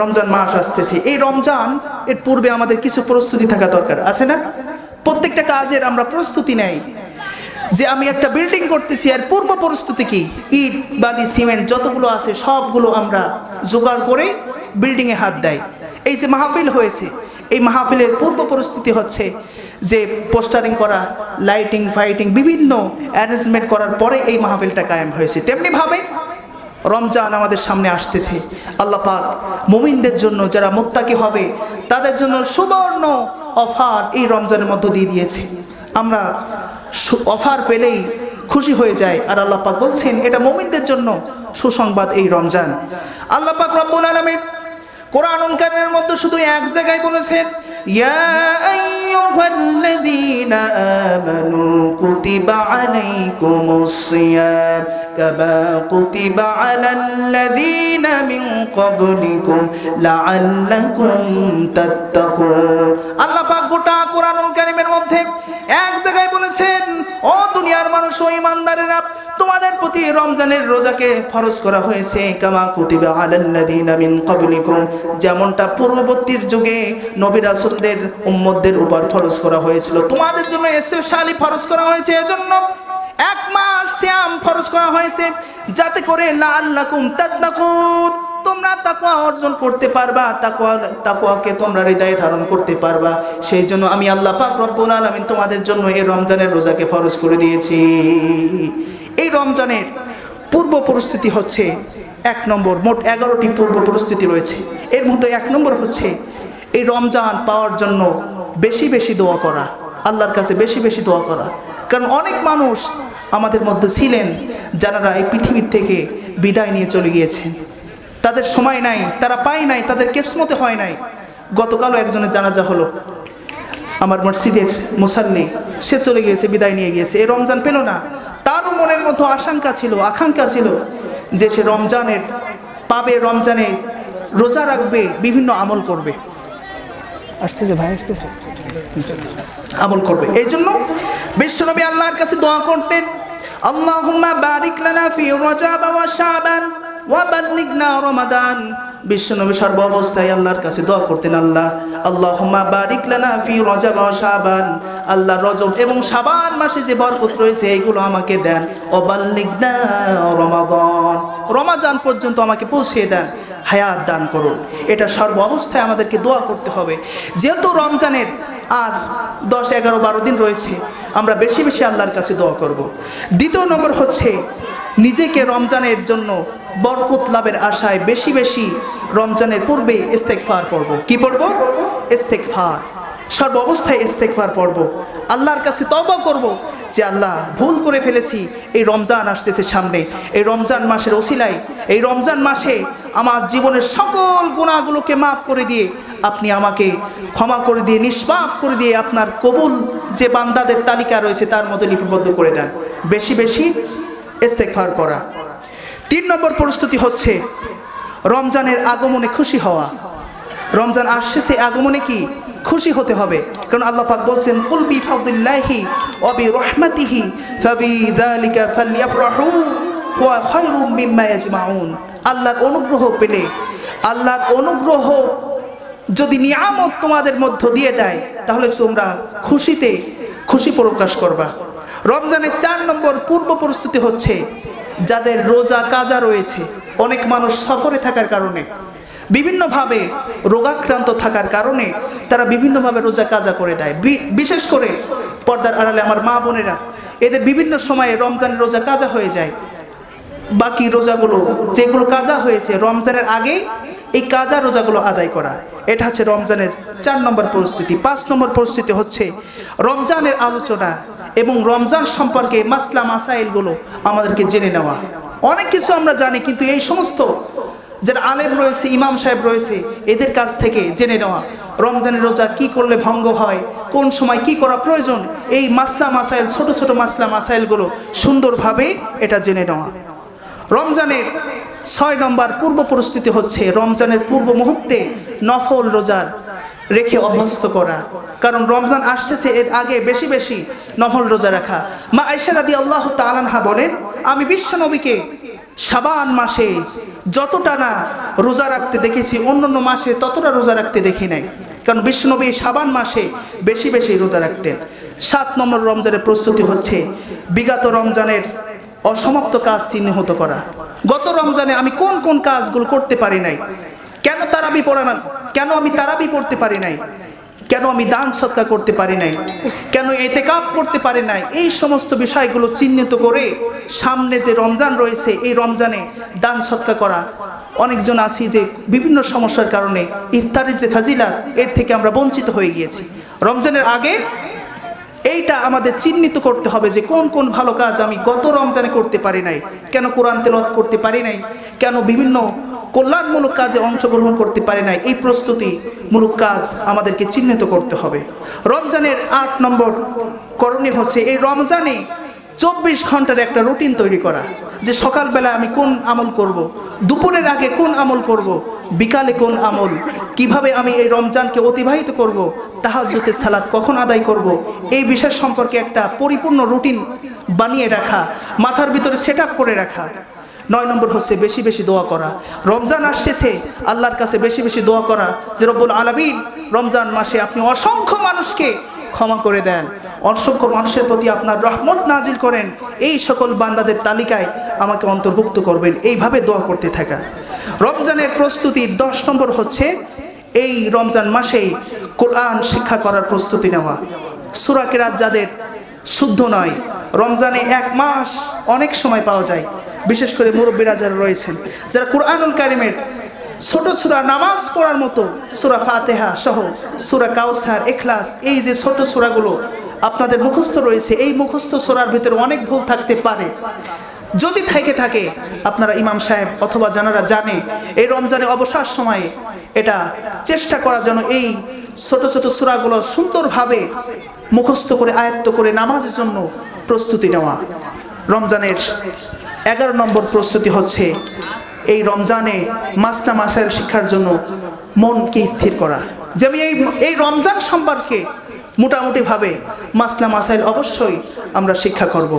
রমজান মাস আসতেছে। এই রমজান, এর পূর্বে আমাদের কিছু প্রস্তুতি থাকা দরকার, আছে না? প্রত্যেকটা কাজের আমরা প্রস্তুতি নেই। যে আমি একটা বিল্ডিং করতেছি আর পূর্ব প্রস্তুতি কি? ইট, বালি, সিমেন্ট, যতগুলো আছে, সবগুলো আমরা জোগাড় করে বিল্ডিংয়ে হাত দেয়। এই যে মাহফিল হয়েছে, এই মাহফিলের পূর্ব পরিস্থিতি হচ্ছে যে পোস্টারিং করা লাইটিং ফাইটিং বিভিন্ন অ্যারেঞ্জমেন্ট করার পরে এই মাহফিলটা কায়েম হয়েছে। তেমনিভাবে রমজান আমাদের সামনে আসতেছে। আল্লাহ পাক মুমিনদের জন্য যারা মোত্তাকি হবে, তাদের জন্য সুবর্ণ অফার এই রমজানের মধ্য দিয়ে দিয়েছে। আমরা অফার পেলেই খুশি হয়ে যায় আর আল্লাহ পাক বলছেন, এটা মুমিনদের জন্য সুসংবাদ এই রমজান। আল্লাহ পাক রব্বুল আলামিন কোরআনুল কারীমের মধ্যে শুধু এক জায়গায় বলেছেন, ইয়া আইয়ুহাল্লাযীনা আমানু কুতিবা আলাইকুমুস সিয়াম, কামা কুতিবা আলাল্লাযীনা মিন ক্বাবলিকুম লাআল্লাকুম তাত্তাকুন। আল্লাহ পাক গোটা কোরআনুল কারীমের মধ্যে এক জায়গায় বলেছেন, ও দুনিয়ার মানুষ, ও ইমানদারেরা তোমাদের প্রতি রমজানের রোজাকে ফরজ করা হয়েছে। কামা কুতিবা আলাল্লাযীনা মিন ক্বাবলিকুম। যেমনটা পূর্ববর্তীর যুগে নবী রাসূলদের উম্মতদের উপর ফরজ করা হয়েছিল। তোমাদের জন্য স্পেশালি ফরজ করা হয়েছে। এজন্য এক মাস শ্যাম ফরজ করা হয়েছে। যাতে করে লাআল্লাকুম তাত্তাকুন। তোমরা তাকওয়া অর্জন করতে পারবা। তাকওয়া, তাকওয়াকে তোমরা হৃদয়ে ধারণ করতে পারবা। সেই জন্য আমি আল্লাহ পাক রব্বুল আলামিন তোমাদের জন্য এই রমজানের রোজাকে ফরজ করে দিয়েছি। এই রমজানের পূর্ব পরিস্থিতি হচ্ছে এক নম্বর, মোট এগারোটি পূর্ব পরিস্থিতি রয়েছে। এর মধ্যে এক নম্বর হচ্ছে এই রমজান পাওয়ার জন্য বেশি বেশি দোয়া করা, আল্লাহর কাছে বেশি বেশি দোয়া করা। কারণ অনেক মানুষ আমাদের মধ্যে ছিলেন যারা এই পৃথিবীর থেকে বিদায় নিয়ে চলে গিয়েছেন। তাদের সময় নাই, তারা পায় নাই, তাদের কেসমতে হয় নাই। গতকালও একজনের জানাজা হলো, আমার মসজিদের মুসাল্লি, সে চলে গিয়েছে, বিদায় নিয়ে গিয়েছে। এই রমজান পেল না। মনের মতো আশঙ্কা ছিল আকাঙ্ক্ষা ছিল যে সে রমজানের পাবে রমজানে রোজা রাখবে বিভিন্ন আমল করবে। আসতেছে ভাই আসতেছে। আমল করবে। এই জন্য বিশ্বনবী আল্লাহর কাছে দোয়া করতেন আল্লাহুম্মা বারিক লানা ফি রজাব ওয়া শাবান ওয়া বাল্লিগনা রমাদান। বিশ্বনবী সর্ব অবস্থায় আল্লাহর কাছে দোয়া করতেন আল্লাহ আল্লাহুম্মা বারিক লানা ফি রজাব ওয়া শাবান। আল্লাহ রজব এবং সাবান মাসে যে বরকত রয়েছে এইগুলো আমাকে দেন। ও বাল্লিগনা রমাদান। রমাজান পর্যন্ত আমাকে পৌঁছে দেন, হায়াত দান করুন। এটা সর্ব অবস্থায় আমাদেরকে দোয়া করতে হবে। যেহেতু রমজানের আর দশ, এগারো, বারো দিন রয়েছে, আমরা বেশি বেশি আল্লাহর কাছে দোয়া করব। দ্বিতীয় নম্বর হচ্ছে, নিজেকে রমজানের জন্য বরকত লাভের আশায় বেশি বেশি রমজানের পূর্বে ইস্তেকফার পড়ব কি পড়ব? ইস্তেকফার সর্ব অবস্থায় ইস্তেকফার পড়ব। আল্লাহর কাছে তবা করব যে আল্লাহ, ভুল করে ফেলেছি। এই রমজান আসতেছে সামনে। এই রমজান মাসের ওসিলায়, এই রমজান মাসে আমার জীবনের সকল গুণাগুলোকে মাফ করে দিয়ে আপনি আমাকে ক্ষমা করে দিয়ে, নিষ্পাপ করে দিয়ে আপনার কবুল যে বান্দাদের তালিকা রয়েছে তার মধ্যে লিপিবদ্ধ করে দেন। বেশি বেশি ইস্তেকফার করা। তিন নম্বর প্রস্তুতি হচ্ছে রমজানের আগমনে খুশি হওয়া। রমজান আসছে আগমনে কি? খুশি হতে হবে। কারণ আল্লাহ পাক বলছেন কুল বি ফাদলিল্লাহি ওয়া রাহমাতিহি, ফাবি যালিকা ফালইফরাহু হুয়া খায়রুম মিম্মা ইয়াজমাউন। আল্লাহর অনুগ্রহ পেলে, আল্লাহর অনুগ্রহ যদি নিয়ামত তোমাদের মধ্য দিয়ে দেয়, তাহলে তোমরা খুশিতে খুশি প্রকাশ করবা। রমজানের চার নম্বর পূর্ব প্রস্তুতি হচ্ছে যাদের রোজা কাজা রয়েছে, অনেক মানুষ সফরে থাকার কারণে। বিভিন্নভাবে রোগাক্রান্ত থাকার কারণে তারা বিভিন্নভাবে রোজা কাজা করে দেয়। বিশেষ করে পর্দার আড়ালে আমার মা বোনেরা, এদের বিভিন্ন সময়ে রমজানের রোজা কাজা হয়ে যায়। বাকি রোজাগুলো, যেগুলো কাজা হয়েছে রমজানের আগে, এই কাজা রোজাগুলো আদায় করা। এটা হচ্ছে রমজানের চার নম্বর পরিস্থিতি পাঁচ নম্বর পরিস্থিতি হচ্ছে রমজানের আলোচনা এবং রমজান সম্পর্কে মাসলা মাসাইলগুলো আমাদেরকে জেনে নেওয়া। অনেক কিছু আমরা জানি, কিন্তু এই সমস্ত যারা আলেম রয়েছে, ইমাম সাহেব রয়েছে, এদের কাছ থেকে জেনে নেওয়া। রমজানের রোজা কি করলে ভঙ্গ হয়? কোন সময় কি করা প্রয়োজন? এই মাসলা মাসাইল, ছোট ছোট মাসলা মাসাইলগুলো সুন্দরভাবে এটা জেনে নেওয়া। রমজানের ছয় নম্বর পূর্ব পরিস্থিতি হচ্ছে রমজানের পূর্ব মুহূর্তে নফল রোজার রেখে অভ্যস্ত করা। কারণ রমজান আসতেছে এর আগে বেশি বেশি নফল রোজা রাখা। মা আয়সা রাদি আল্লাহ তালানহা বলেন, আমি বিশ্ব নবীকে সাবান মাসে যতটা না রোজা রাখতে দেখেছি, অন্যান্য মাসে ততটা রোজা রাখতে দেখি নাই। কারণ বিষ্ণুনবী সাবান মাসে বেশি বেশি রোজা রাখতেন। সাত নম্বর রমজানের প্রস্তুতি হচ্ছে বিগত রমজানের অসমাপ্ত কাজ চিহ্নিত করা। গত রমজানে আমি কোন কোন কাজগুলো করতে পারি নাই। কেন তারাবি পড়া কেন আমি তারাবি পড়তে পারি নাই? কেন আমি দান সৎকার করতে পারি নাই? কেন এতে কাপ করতে পারি নাই? এই সমস্ত বিষয়গুলো চিহ্নিত করে সামনে যে রমজান রয়েছে, এই রমজানে দান সৎকার করা। অনেকজন আছি যে বিভিন্ন সমস্যার কারণে ইফতারের যে ফাজিলাত, এর থেকে আমরা বঞ্চিত হয়ে গিয়েছি। রমজানের আগে এইটা আমাদের চিহ্নিত করতে হবে যে কোন কোন ভালো কাজ আমি গত রমজানে করতে পারি নাই। কেন কোরআন তেলত করতে পারি নাই? কেন বিভিন্ন কল্যাণমূলক কাজে অংশগ্রহণ করতে পারে নাই, এই প্রস্তুতিমূলক কাজ আমাদেরকে চিহ্নিত করতে হবে রমজানের আট নম্বর করণীয় হচ্ছে, এই রমজানে চব্বিশ ঘণ্টার একটা রুটিন তৈরি করা, যে সকালবেলা আমি কোন আমল করব। দুপুরের আগে কোন আমল করব। বিকালে কোন আমল, কীভাবে আমি এই রমজানকে অতিবাহিত করব। তাহাজুতে সালাদ কখন আদায় করব। এই বিষয় সম্পর্কে একটা পরিপূর্ণ রুটিন বানিয়ে রাখা, মাথার ভিতরে সেট করে রাখা নয় নম্বর হচ্ছে বেশি বেশি দোয়া করা। রমজান আসতেছে, আল্লাহর কাছে বেশি বেশি দোয়া করা। যে রব্বুল আলমিন রমজান মাসে আপনি অসংখ্য মানুষকে ক্ষমা করে দেন। অসংখ্য মানুষের প্রতি আপনার রহমত নাজিল করেন। এই সকল বান্দাদের তালিকায় আমাকে অন্তর্ভুক্ত করবেন। এইভাবে দোয়া করতে থাকা। রমজানের প্রস্তুতির দশ নম্বর হচ্ছে এই রমজান মাসেই কোরআন শিক্ষা করার প্রস্তুতি নেওয়া। সুরাকেরাত যাদের শুদ্ধ নয় রমজানে এক মাস অনেক সময় পাওয়া যায়। বিশেষ করে মুরব্বীরা যারা রয়েছেন, যারা কোরআনুল কারিমের ছোট সুরা নামাজ পড়ার মতো সুরা ফাতেহা সহ সুরা কাউসার এখলাস এই যে ছোট সুরাগুলো আপনাদের মুখস্থ রয়েছে, এই মুখস্থ সুরার ভিতরে অনেক ভুল থাকতে পারে। যদি থেকে থাকে, আপনারা ইমাম সাহেব অথবা যারা জানে, এই রমজানে অবসর সময়ে এটা চেষ্টা করা যেন এই ছোট ছোট সুরাগুলো সুন্দরভাবে মুখস্থ করে, আয়ত্ত করে নামাজের জন্য প্রস্তুতি নেওয়া। রমজানের এগারো নম্বর প্রস্তুতি হচ্ছে এই রমজানে মাসনা মাসাইল শিক্ষার জন্য মনকে স্থির করা। যে আমি এই এই রমজান সম্পর্কে মোটামুটিভাবে মাসলা মাসাইল অবশ্যই আমরা শিক্ষা করব।